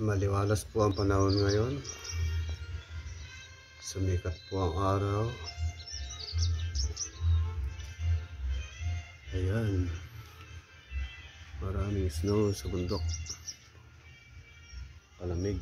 Maliwalas po ang panahon ngayon. Sumikat po ang araw. Ayan. Maraming snow sa bundok. Palamig.